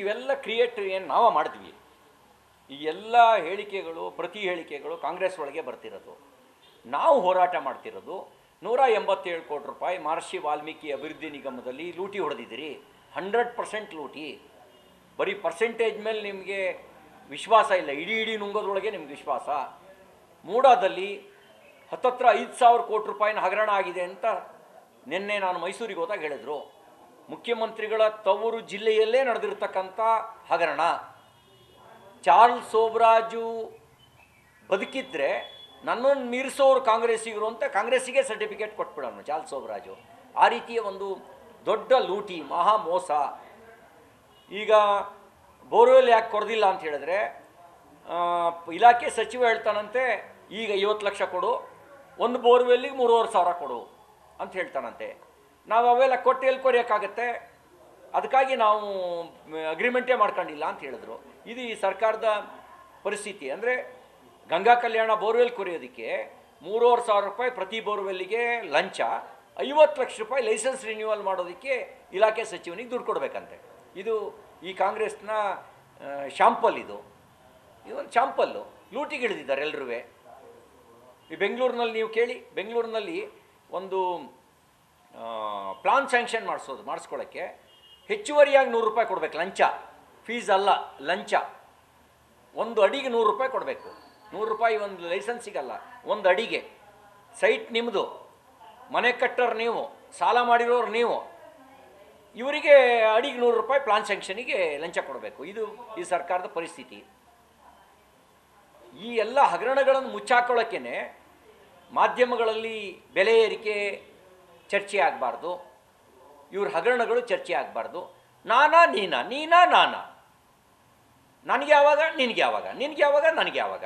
ಇವೆಲ್ಲ ಕ್ರಿಯೇಟ್ ಏನು ನಾವು ಮಾಡಿದ್ವಿ ಈ ಎಲ್ಲ ಹೇಳಿಕೆಗಳು, ಪ್ರತಿ ಹೇಳಿಕೆಗಳು ಕಾಂಗ್ರೆಸ್ ಒಳಗೆ ಬರ್ತಿರೋದು. ನಾವು ಹೋರಾಟ ಮಾಡ್ತಿರೋದು ನೂರ ಎಂಬತ್ತೇಳು ಕೋಟಿ ರೂಪಾಯಿ ಮಹರ್ಷಿ ವಾಲ್ಮೀಕಿ ಅಭಿವೃದ್ಧಿ ನಿಗಮದಲ್ಲಿ ಲೂಟಿ ಹೊಡೆದಿದ್ದೀರಿ. ಹಂಡ್ರೆಡ್ ಪರ್ಸೆಂಟ್ ಲೂಟಿ. ಬರೀ ಪರ್ಸೆಂಟೇಜ್ ಮೇಲೆ ನಿಮಗೆ ವಿಶ್ವಾಸ ಇಲ್ಲ. ಇಡೀ ಇಡೀ ನುಂಗೋದ್ರೊಳಗೆ ನಿಮ್ಗೆ ವಿಶ್ವಾಸ. ಮೂಡಾದಲ್ಲಿ ಹತ್ತತ್ರ ಐದು ಸಾವಿರ ಕೋಟಿ ರೂಪಾಯಿನ ಹಗರಣ ಆಗಿದೆ ಅಂತ ನಿನ್ನೆ ನಾನು ಮೈಸೂರಿಗೆ ಹೋದಾಗ ಹೇಳಿದರು. ಮುಖ್ಯಮಂತ್ರಿಗಳ ತವರು ಜಿಲ್ಲೆಯಲ್ಲೇ ನಡೆದಿರ್ತಕ್ಕಂಥ ಹಗರಣ. ಚಾರ್ಲ್ಸ್ ಸೋಬರಾಜು ಬದುಕಿದ್ರೆ ನನ್ನನ್ನು ಮೀರಿಸೋರು ಕಾಂಗ್ರೆಸ್ಸಿಗರು ಅಂತ ಕಾಂಗ್ರೆಸ್ಸಿಗೆ ಸರ್ಟಿಫಿಕೇಟ್ ಕೊಟ್ಬಿಡೋಣ ಚಾರ್ಲ್ಸ್ ಸೋಬರಾಜು ಆ ರೀತಿಯ ಒಂದು ದೊಡ್ಡ ಲೂಟಿ, ಮಹಾ ಮೋಸ. ಈಗ ಬೋರ್ವೆಲ್ ಯಾಕೆ ಕೊಡ್ದಿಲ್ಲ ಅಂತ ಹೇಳಿದ್ರೆ ಇಲಾಖೆ ಸಚಿವ ಹೇಳ್ತಾನಂತೆ, ಈಗ ಐವತ್ತು ಲಕ್ಷ ಕೊಡು, ಒಂದು ಬೋರ್ವೆಲ್ಲಿಗೆ ಮೂರುವರೆ ಸಾವಿರ ಕೊಡು ಅಂತ ಹೇಳ್ತಾನಂತೆ. ನಾವು ಅವೆಲ್ಲ ಕೊಟ್ಟು ಎಲ್ಲಿ ಅದಕ್ಕಾಗಿ ನಾವು ಅಗ್ರಿಮೆಂಟೇ ಮಾಡ್ಕೊಂಡಿಲ್ಲ ಅಂತ ಹೇಳಿದ್ರು. ಇದು ಈ ಸರ್ಕಾರದ ಪರಿಸ್ಥಿತಿ. ಅಂದರೆ ಗಂಗಾ ಕಲ್ಯಾಣ ಬೋರ್ವೆಲ್ ಕೊರೆಯೋದಕ್ಕೆ ಮೂರುವರೆ ಸಾವಿರ ರೂಪಾಯಿ ಪ್ರತಿ ಬೋರ್ವೆಲ್ಲಿಗೆ ಲಂಚ, ಐವತ್ತು ಲಕ್ಷ ರೂಪಾಯಿ ಲೈಸೆನ್ಸ್ ರಿನ್ಯೂವಲ್ ಮಾಡೋದಕ್ಕೆ ಇಲಾಖೆ ಸಚಿವನಿಗೆ ದುಡ್ಡು ಕೊಡಬೇಕಂತೆ. ಇದು ಈ ಕಾಂಗ್ರೆಸ್ನ ಶಾಂಪಲ್ ಇದು. ಇದೊಂದು ಶಾಂಪಲ್ಲು ಲೂಟಿಗೆ ಹಿಡಿದಿದ್ದಾರೆ ಎಲ್ಲರೂ ಈ ಬೆಂಗಳೂರಿನಲ್ಲಿ ನೀವು ಕೇಳಿ, ಬೆಂಗಳೂರಿನಲ್ಲಿ ಒಂದು ಪ್ಲಾನ್ ಸ್ಯಾಂಕ್ಷನ್ ಮಾಡಿಸೋದು ಮಾಡಿಸ್ಕೊಳ್ಳೋಕ್ಕೆ ಹೆಚ್ಚುವರಿಯಾಗಿ ನೂರು ರೂಪಾಯಿ ಕೊಡಬೇಕು, ಲಂಚ. ಫೀಸ್ ಅಲ್ಲ, ಲಂಚ. ಒಂದು ಅಡಿಗೆ ನೂರು ರೂಪಾಯಿ ಕೊಡಬೇಕು. ನೂರು ರೂಪಾಯಿ ಒಂದು ಲೈಸೆನ್ಸಿಗಲ್ಲ ಒಂದು ಅಡಿಗೆ. ಸೈಟ್ ನಿಮ್ಮದು ಮನೆ ಕಟ್ಟೋರು ನೀವು, ಸಾಲ ಮಾಡಿರೋರು ನೀವು. ಇವರಿಗೆ ಅಡಿಗೆ ನೂರು ರೂಪಾಯಿ ಪ್ಲಾನ್ ಸ್ಯಾಂಕ್ಷನಿಗೆ ಲಂಚ ಕೊಡಬೇಕು. ಇದು ಈ ಸರ್ಕಾರದ ಪರಿಸ್ಥಿತಿ. ಈ ಎಲ್ಲ ಹಗರಣಗಳನ್ನು ಮುಚ್ಚಾಕೊಳ್ಳೋಕ್ಕೇ ಮಾಧ್ಯಮಗಳಲ್ಲಿ ಬೆಲೆ ಏರಿಕೆ ಚರ್ಚೆ ಆಗಬಾರ್ದು. ಇವ್ರ ಹಗರಣಗಳು ಚರ್ಚೆ ಆಗಬಾರ್ದು. ನಾನಾ, ನೀನಾ ನೀನಾ, ನಾನಾ. ನನಗೆ ಯಾವಾಗ, ನಿನಗೆ ಯಾವಾಗ. ನಿನಗೆ ಯಾವಾಗ, ನನಗೆ ಯಾವಾಗ.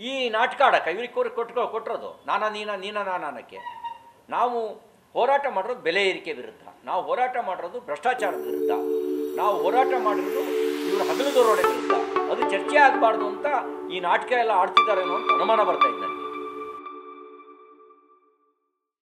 ಈ ನಾಟಕ ಆಡಕ ಇವ್ರಿಗೆ ಕೊಟ್ಟು ಕೊಟ್ಕೊ ಕೊಟ್ಟಿರೋದು ನಾನಾ, ನೀನಾ ನೀನಾ, ನಾನಾ ಅನ್ನೋಕ್ಕೆ. ನಾವು ಹೋರಾಟ ಮಾಡಿರೋದು ಬೆಲೆ ಏರಿಕೆ ವಿರುದ್ಧ. ನಾವು ಹೋರಾಟ ಮಾಡಿರೋದು ಭ್ರಷ್ಟಾಚಾರದ ವಿರುದ್ಧ. ನಾವು ಹೋರಾಟ ಮಾಡಿರೋದು ಇವರು ಹಗಲು ದರೋಡೆ ವಿರುದ್ಧ. ಅದು ಚರ್ಚೆ ಆಗಬಾರ್ದು ಅಂತ ಈ ನಾಟಕ ಎಲ್ಲ ಆಡ್ತಿದ್ದಾರೆ ಅನ್ನೋ ಅನುಮಾನ ಬರ್ತಾ ಇದೆ